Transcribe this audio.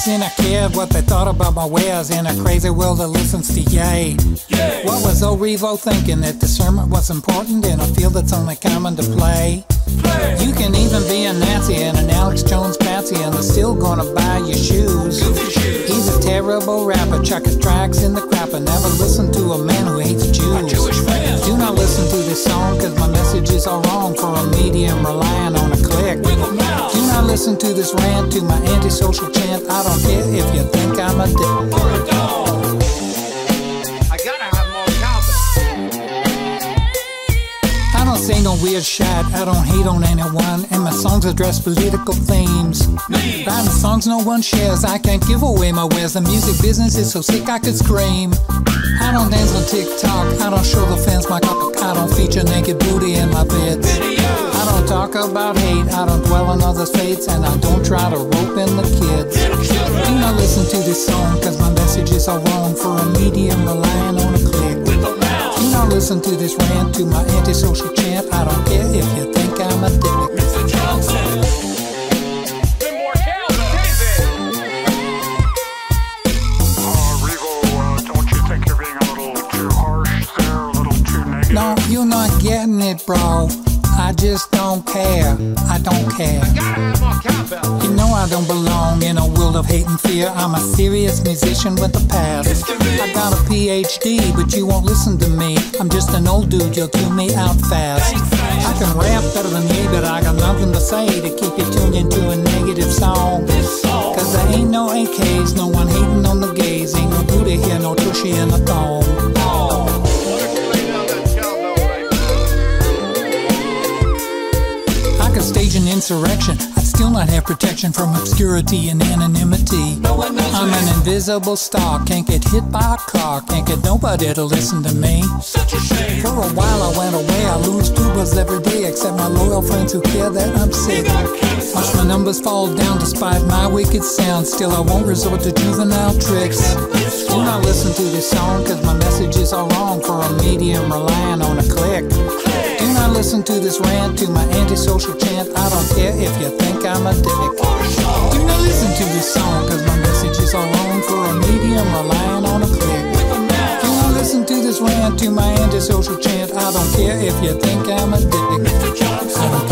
sin I cared what they thought about my wares in a crazy world that listens to Ye. What was old RE-VO thinking that discernment was important in a field that's only common to play? play. You can even be a Nazi and an Alex Jones patsy and they're still gonna buy your shoes. He's a terrible rapper, chuck his tracks in the crap, crapper. Never listen to a man who hates Jews. Do not listen to this song cause my messages are wrong for a medium relying listen to this rant to my antisocial chant. I don't care if you think I'm a dick. I gotta have more confidence. I don't say no weird shit, I don't hate on anyone, and my songs address political themes. Writing songs no one shares, I can't give away my wares. The music business is so sick I could scream. On TikTok, I don't show the fans my cock, I don't feature naked booty in my bits. I don't talk about hate, I don't dwell on others' fates, and I don't try to rope in the kids. Do not listen to this song, cause my messages are wrong for a medium relying on a click. Do not listen to this rant to my antisocial chant. I don't care if you it, bro. I just don't care. I don't care. Confidence. You know I don't belong in a world of hate and fear. I'm a serious musician with a past. I got a PhD, but you won't listen to me. I'm just an old dude, you'll tune me out fast. I can rap better than you, but I got nothing to say to keep you tuned into a negative song. Cause there ain't no AKs, no one hating insurrection. I'd still not have protection from obscurity and anonymity. No I'm an invisible star, can't get hit by a car, can't get nobody to listen to me. Such a shame. For a while I went away, I lose tubers every day, except my loyal friends who care that I'm sick. Watch my numbers fall down despite my wicked sound, still I won't resort to juvenile tricks. Do not listen to this song, cause my messages are wrong for a medium relying on a click. Do not listen to this rant to my antisocial chant. I don't don't care if you think I'm a dick. You know, listen to this song, cause my message is all for a medium relying on a click. You know, listen to this rant, to my antisocial chant. I don't care if you think I'm a dick. I don't